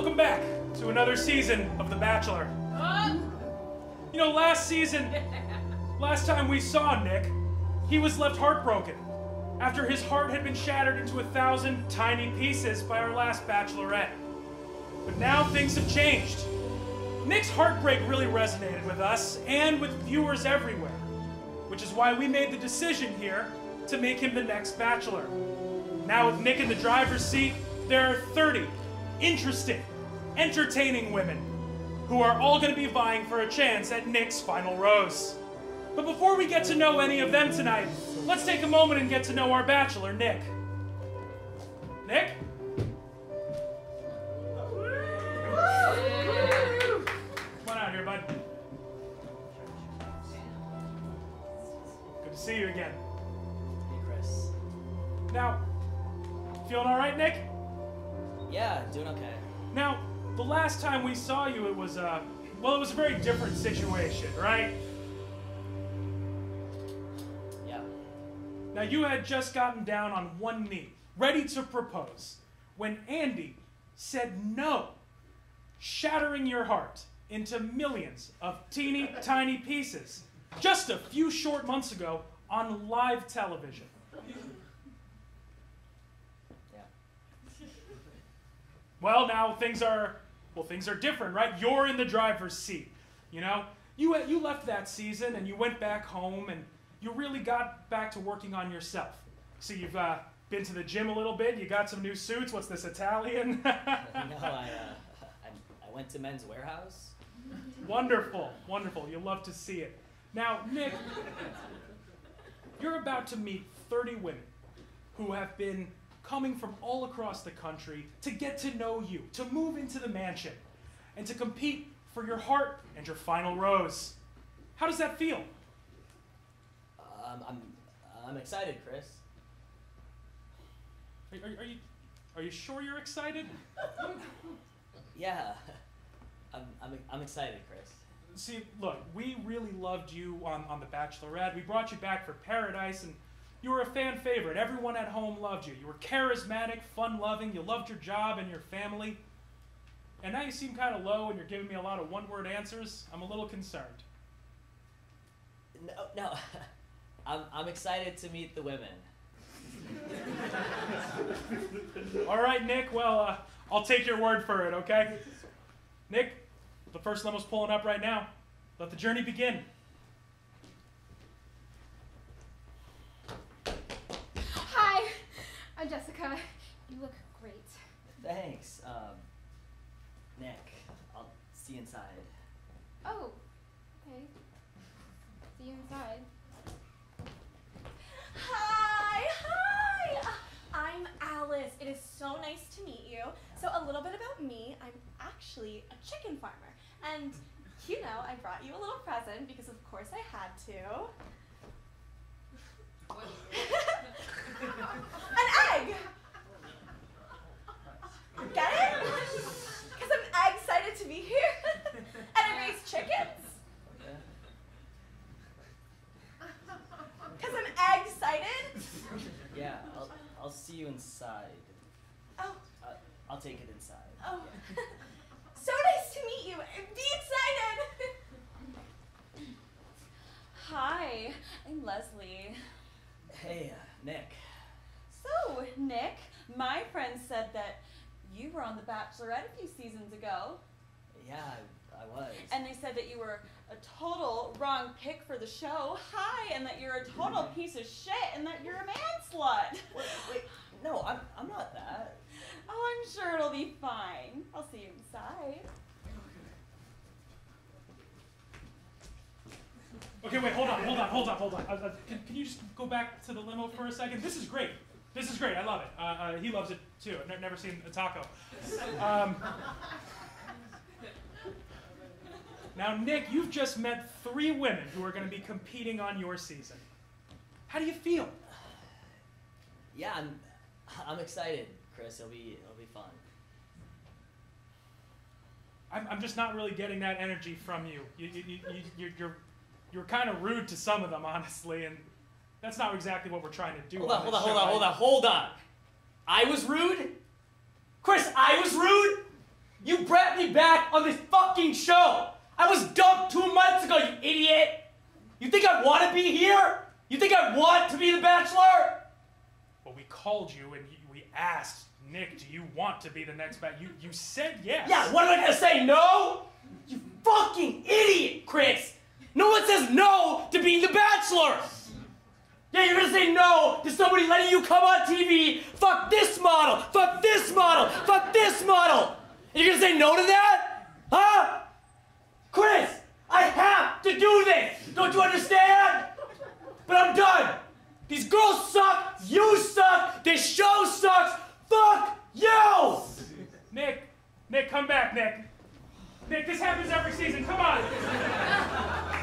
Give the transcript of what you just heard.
welcome back to another season of The Bachelor. You know, last season, last time we saw Nick, he was left heartbroken after his heart had been shattered into a thousand tiny pieces by our last bachelorette. But now things have changed. Nick's heartbreak really resonated with us and with viewers everywhere, which is why we made the decision here to make him the next bachelor. Now, with Nick in the driver's seat, there are 30 interesting, entertaining women who are all going to be vying for a chance at Nick's final rose. But before we get to know any of them tonight, let's take a moment and get to know our bachelor, Nick. Nick? Come on out here, bud. Good to see you again. Hey, Chris. Now, feeling all right, Nick? Yeah, doing okay. Now, the last time we saw you, it was uh, well, it was a very different situation, right? Yeah. Now, you had just gotten down on one knee, ready to propose, when Andy said no, shattering your heart into millions of teeny tiny pieces just a few short months ago on live television. Yeah. Well, now things are well, things are different, right? You're in the driver's seat. You know, you you left that season and you went back home and you really got back to working on yourself. So you've uh, been to the gym a little bit. You got some new suits. What's this Italian? No, I, uh, I, I went to Men's Wearhouse. wonderful, wonderful. You'll love to see it. Now, Nick, you're about to meet 30 women who have been coming from all across the country to get to know you, to move into the mansion, and to compete for your heart and your final rose. How does that feel? Um, I'm, I'm excited, Chris. Are, are, are you, are you sure you're excited? Yeah. I'm, I'm, I'm excited, Chris. See, look, we really loved you on, on The Bachelorette. We brought you back for Paradise, and you were a fan favorite. Everyone at home loved you. You were charismatic, fun loving, you loved your job and your family. And now you seem kind of low and you're giving me a lot of one word answers. I'm a little concerned. No, no. I'm, I'm excited to meet the women. All right, Nick, well, uh, I'll take your word for it, okay? Nick, the first limo's pulling up right now. Let the journey begin. Hi, I'm Jessica. You look great. Thanks. Um, Nick, I'll see you inside. Oh, okay. See you inside. Hi, hi. I'm Alice. It is so nice to meet you. So a little bit about me. I'm actually a chicken farmer. And you know, I brought you a little present because of course I had to. An egg. Get it? Because I'm egg excited to be here. and I raise chickens. Because I'm egg excited. Yeah, I'll, I'll see you inside. Oh, Uh, I'll take it inside. oh. so nice to meet you. Be excited. Hi, I'm Leslie. Hey, uh, Nick. So, Nick, my friend said that you were on The Bachelorette a few seasons ago, Yeah, I, I was. and they said that you were a total wrong pick for the show. Hi, and that you're a total piece of shit, and that you're a man slut. wait, wait, no, I'm, I'm not that. Oh, I'm sure it'll be fine. I'll see you inside. Okay, wait, hold on, hold on, hold on, hold on. Uh, uh, can, can you just go back to the limo for a second? This is great. This is great. I love it. Uh, uh, he loves it too. I've ne- never seen a taco. Um, now, Nick, you've just met three women who are going to be competing on your season. How do you feel? Yeah, I'm, I'm excited, Chris. It'll be, it'll be fun. I'm, I'm just not really getting that energy from you. You, you, you, you you're, you're, you're kind of rude to some of them, honestly, and that's not exactly what we're trying to do. Hold on, hold on, hold on, hold on, hold on. I was rude? Chris, I was rude? You brought me back on this fucking show. I was dumped two months ago, you idiot. You think I want to be here? You think I want to be the Bachelor? Well, we called you and we asked Nick, do you want to be the next bat? You you said yes. Yeah, what am I gonna say? No? You fucking idiot, Chris! No one says no to being the Bachelor! Yeah, you're gonna say no to somebody letting you come on TV, fuck this model, fuck this model, fuck this model! And you're gonna say no to that? Huh? Chris, I have to do this! Don't you understand? But I'm done! These girls suck, you suck, this show sucks, fuck you! Nick, Nick, come back, Nick. Nick, this happens every season. Come on.